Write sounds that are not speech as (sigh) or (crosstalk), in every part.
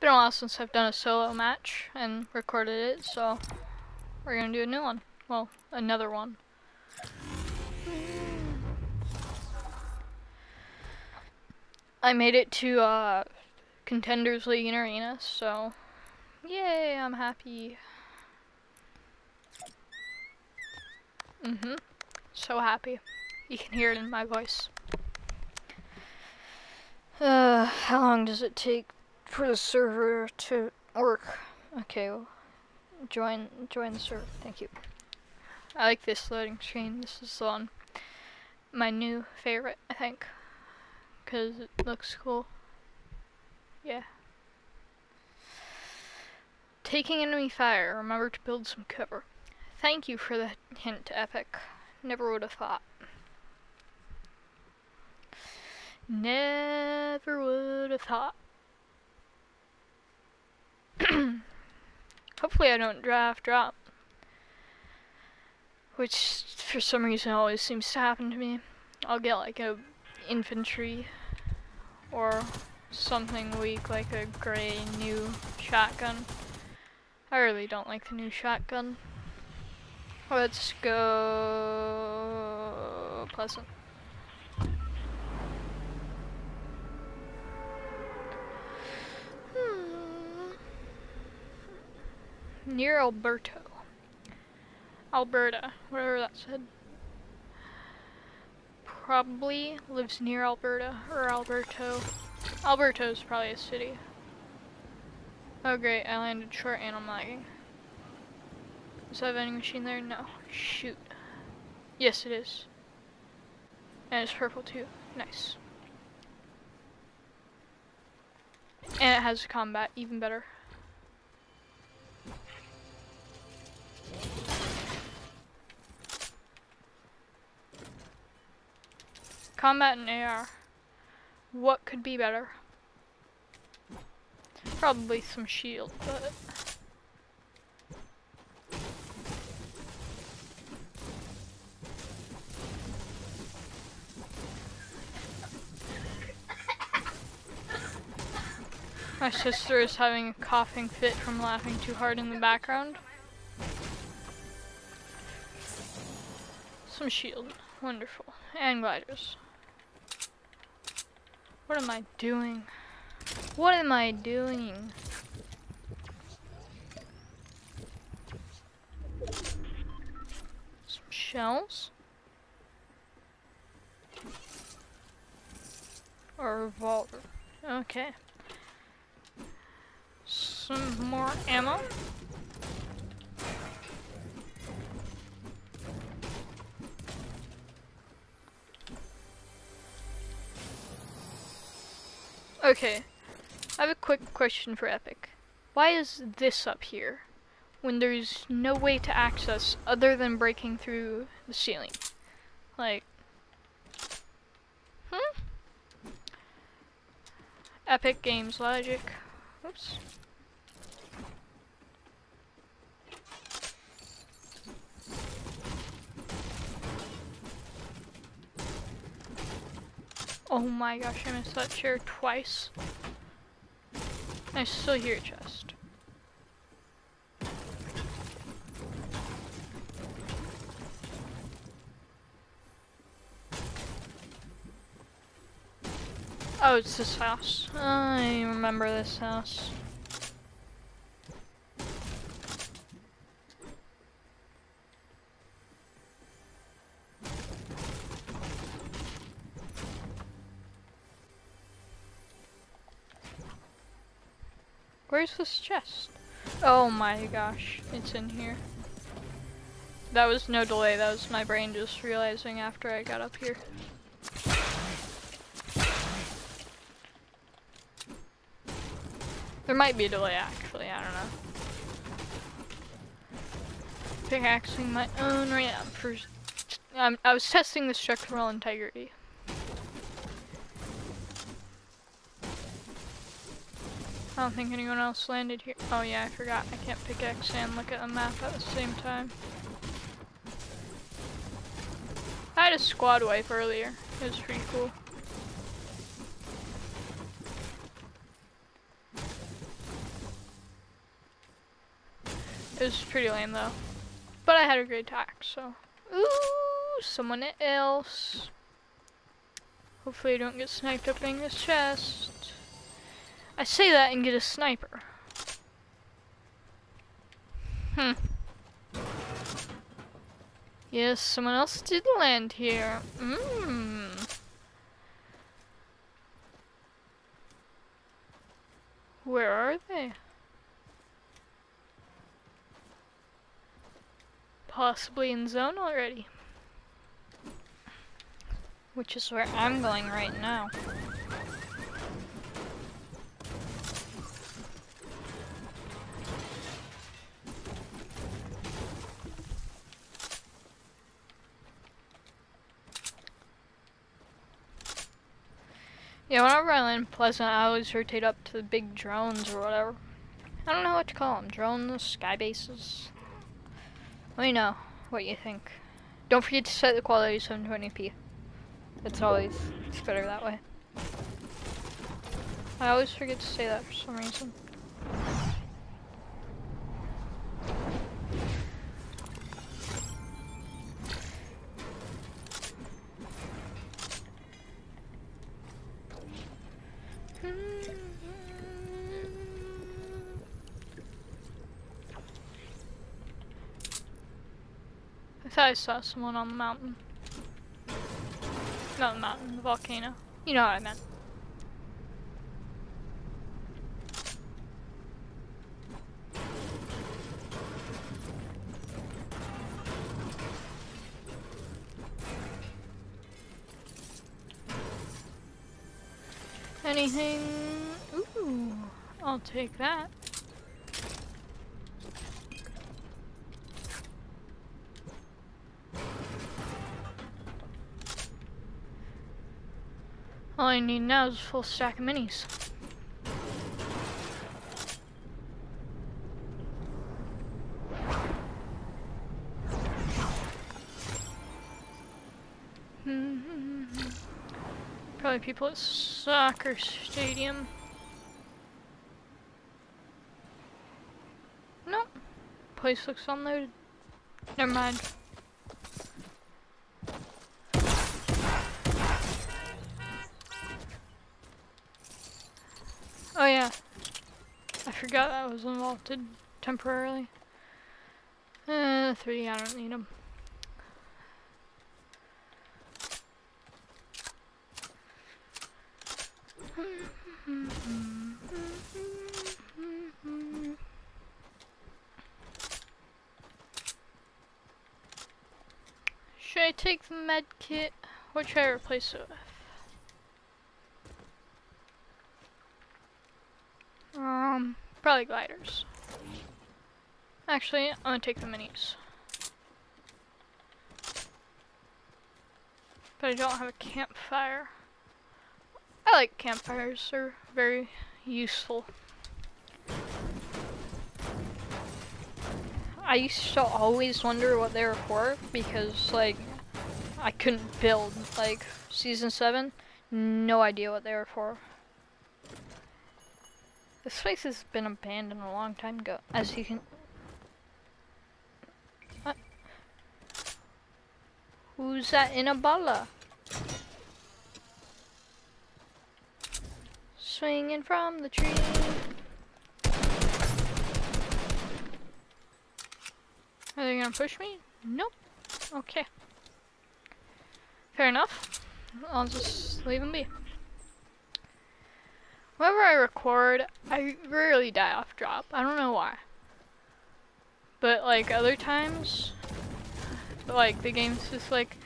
been a while since I've done a solo match and recorded it, so we're gonna do a new one. Well, another one. I made it to uh, Contenders League and Arena, so yay, I'm happy. Mm-hmm. So happy. You can hear it in my voice. Uh, how long does it take for the server to work? Okay, well, join, join the server. Thank you. I like this loading screen. This is one. My new favorite, I think. Because it looks cool. Yeah. Taking enemy fire. Remember to build some cover. Thank you for the hint, Epic. Never would have thought. Never would have thought. (clears throat) Hopefully I don't draft drop. Which, for some reason, always seems to happen to me. I'll get like a infantry or something weak like a gray new shotgun. I really don't like the new shotgun. Let's go Pleasant. Near Alberto. Alberta, whatever that said. Probably lives near Alberta or Alberto. Alberto is probably a city. Oh great, I landed short and I'm lagging. Is that a vending machine there? No. Shoot. Yes, it is. And it's purple too. Nice. And it has combat, even better. Combat and AR. What could be better? Probably some shield, but... My sister is having a coughing fit from laughing too hard in the background. Some shield. Wonderful. And gliders. What am I doing? What am I doing? Some shells? A revolver. Okay. Some more ammo. Okay, I have a quick question for Epic. Why is this up here when there's no way to access other than breaking through the ceiling? Like, hmm? Epic Games Logic. Oops. Oh my gosh, I missed that chair twice. I still hear a chest. Oh, it's this house. I remember this house. Where's this chest? Oh my gosh, it's in here. That was no delay, that was my brain just realizing after I got up here. There might be a delay actually, I don't know. Pickaxing my own ramp for... Um, I was testing the structural integrity. I don't think anyone else landed here. Oh yeah, I forgot. I can't pickaxe and look at the map at the same time. I had a squad wipe earlier. It was pretty cool. It was pretty lame though. But I had a great attack. so. Ooh, someone else. Hopefully I don't get sniped up in this chest. I say that and get a sniper. Hmm. Yes, someone else did land here. Mmm. Where are they? Possibly in zone already. Which is where I'm going right now. Yeah, whenever I land Pleasant, I always rotate up to the big drones or whatever. I don't know what to call them. Drones, sky bases. Let me know what you think. Don't forget to set the quality to 720p. It's always, it's better that way. I always forget to say that for some reason. I saw someone on the mountain. Not the mountain, the volcano. You know what I meant. Anything? Ooh, I'll take that. I need now is a full stack of minis. (laughs) Probably people at soccer stadium. Nope. Place looks unloaded. Never mind. Oh yeah. I forgot I was unlocked temporarily. Uh, three, I don't need them. Should I take the med kit? What should I replace it with? Um, probably gliders. Actually, I'm gonna take the minis. But I don't have a campfire. I like campfires, they're very useful. I used to always wonder what they were for because like I couldn't build like season 7 no idea what they were for this place has been abandoned a long time ago, as you can... Uh, who's that in a Baller? Swinging from the tree. Are they gonna push me? Nope. Okay. Fair enough. I'll just leave them be. Whenever I record, I rarely die off drop. I don't know why. But like other times, like the game's just like,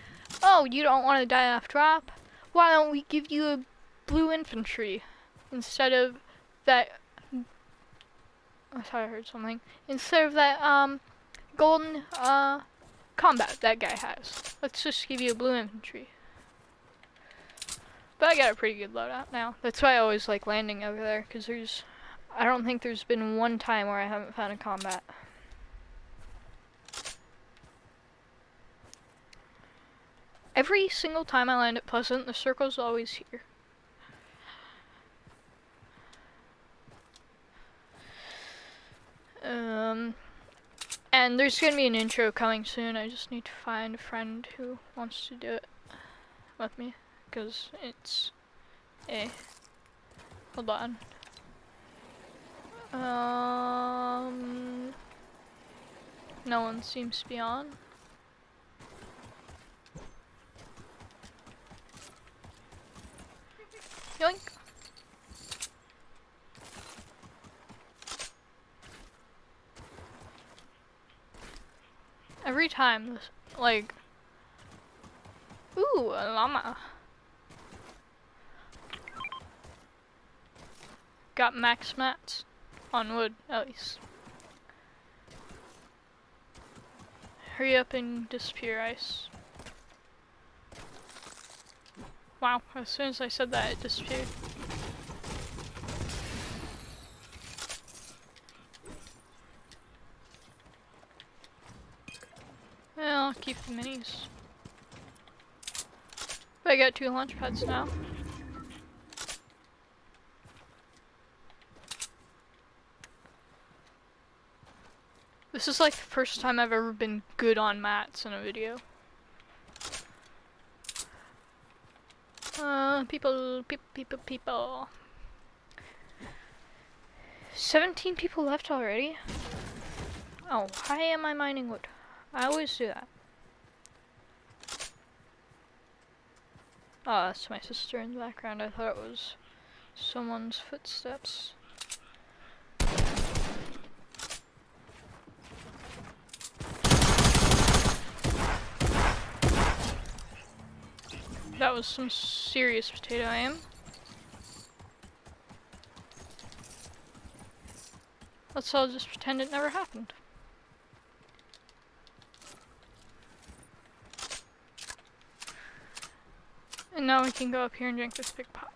oh, you don't want to die off drop? Why don't we give you a blue infantry instead of that? I thought I heard something. Instead of that um, golden uh, combat that guy has. Let's just give you a blue infantry. But I got a pretty good loadout now. That's why I always like landing over there, because there's... I don't think there's been one time where I haven't found a combat. Every single time I land at Pleasant, the circle's always here. Um, And there's gonna be an intro coming soon. I just need to find a friend who wants to do it with me. Because it's a. Hold on. Um. No one seems to be on. Yoink. Every time, like, ooh, a llama. Got max mats on wood, at least. Hurry up and disappear, ice. Wow, as soon as I said that, it disappeared. Well, I'll keep the minis. But I got two launch pads now. This is like the first time I've ever been good on mats in a video. Uh, people, people, people, people. 17 people left already? Oh, why am I mining wood? I always do that. Oh, that's my sister in the background. I thought it was someone's footsteps. That was some serious potato aim. Let's all just pretend it never happened. And now we can go up here and drink this big pot.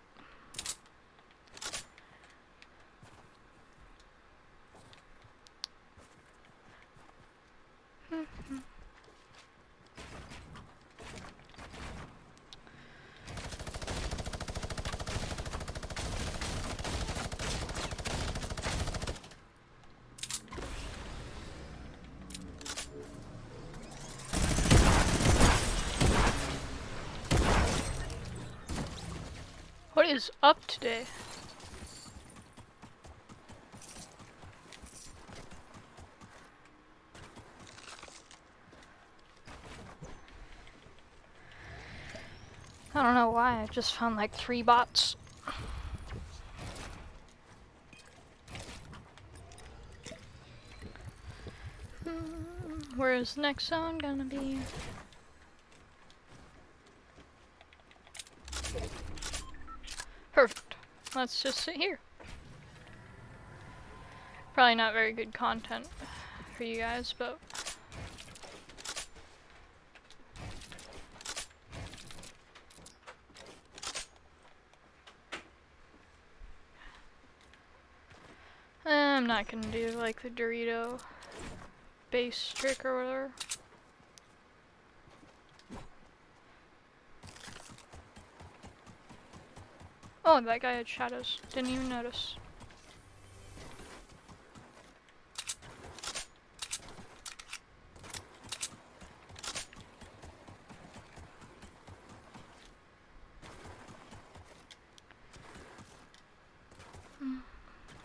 What is up today? I don't know why, I just found like three bots. Hmm, where is the next zone gonna be? Let's just sit here. Probably not very good content for you guys, but... I'm not gonna do like the Dorito base trick or whatever. Oh, that guy had shadows. Didn't even notice.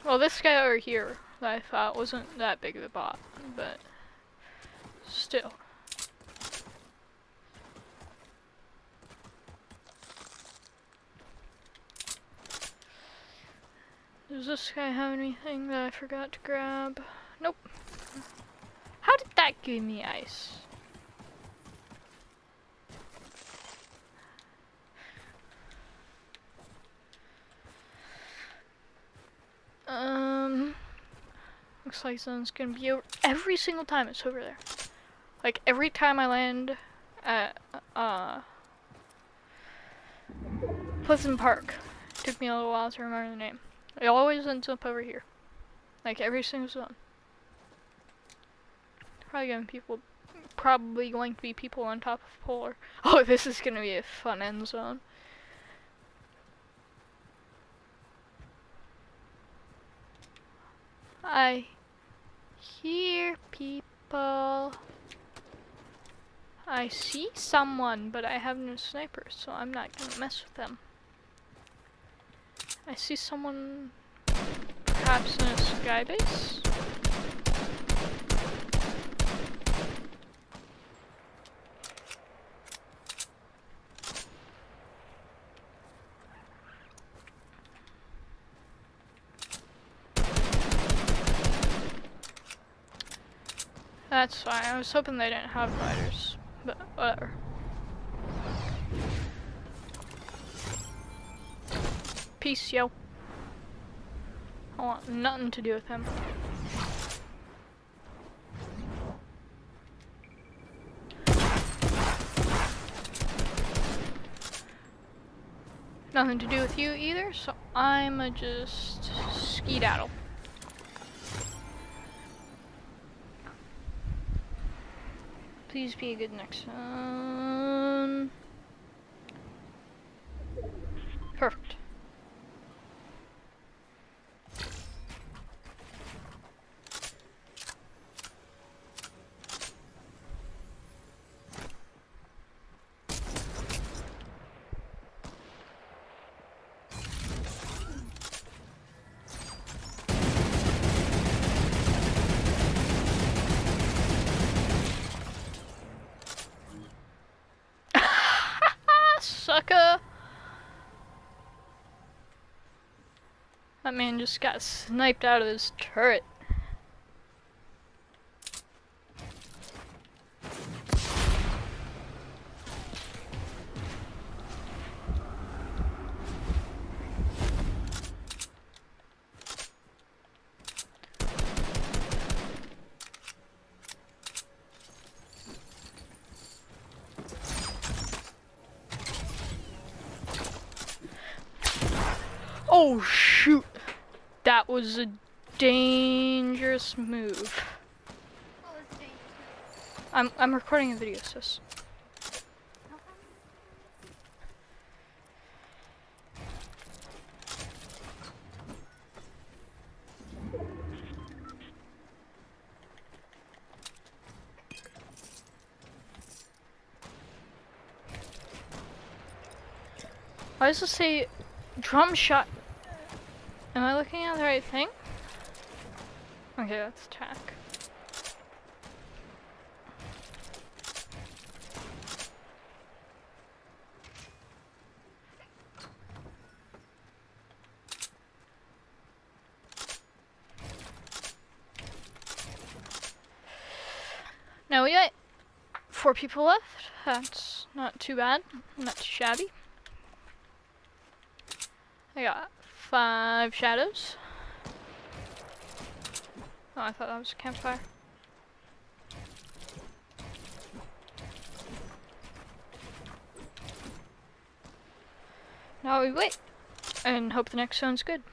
Well, this guy over here that I thought wasn't that big of a bot, but still. Does this guy have anything that I forgot to grab? Nope. How did that give me ice? Um, looks like sun's gonna be over every single time it's over there. Like every time I land at uh Pleasant Park. Took me a little while to remember the name. It always ends up over here. Like every single zone. Probably gonna people probably going to be people on top of polar. (laughs) Oh, this is gonna be a fun end zone. I hear people. I see someone, but I have no sniper, so I'm not gonna mess with them. I see someone perhaps in a sky base. That's fine. I was hoping they didn't have fighters, but whatever. Peace, yo. I want nothing to do with him. Nothing to do with you either, so I'ma just skedaddle. Please be a good next one. That man just got sniped out of his turret. Oh! That was a dangerous move. I'm I'm recording a video, sis. Why does it say drum shot? Am I looking at the right thing? Okay, let's check. Now we got four people left. That's not too bad. Not too shabby. I got five shadows. Oh, I thought that was a campfire. Now we wait and hope the next one's good. (sighs)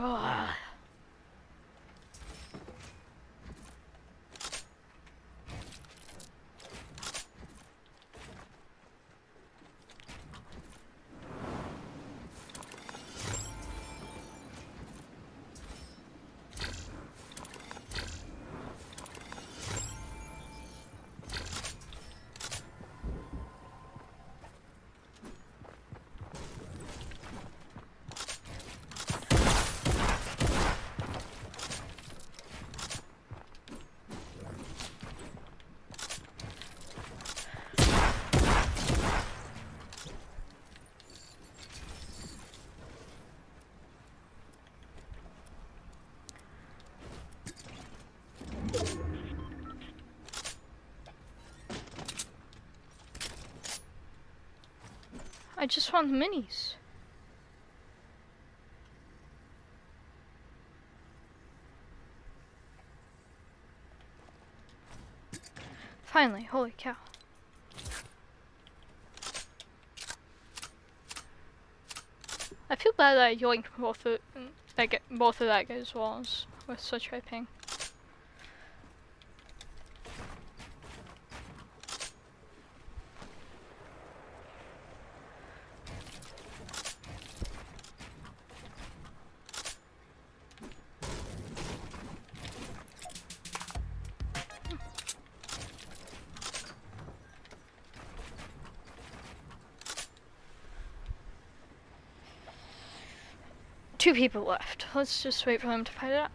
Oh. Just want the minis. Finally, holy cow. I feel bad that I yoinked both of like both of that guy's walls with such high ping. People left. Let's just wait for them to fight it out.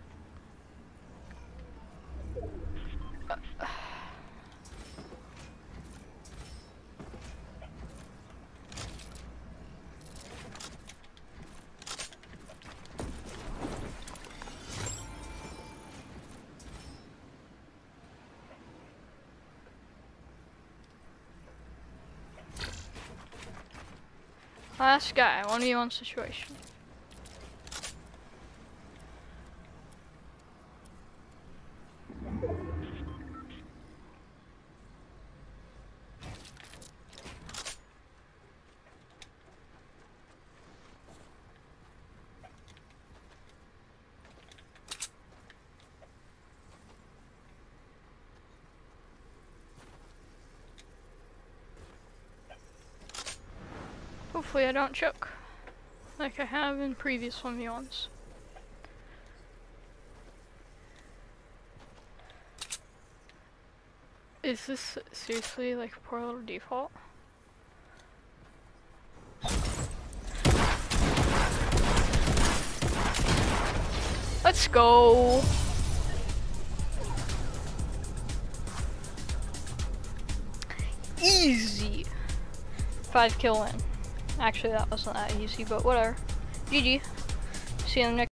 Last guy, 1v1 situation. Hopefully I don't choke. Like I have in previous 1v1s. Is this seriously like a poor little default? Let's go! Easy! Five kill win. Actually, that wasn't that easy, but whatever. GG. See you in the next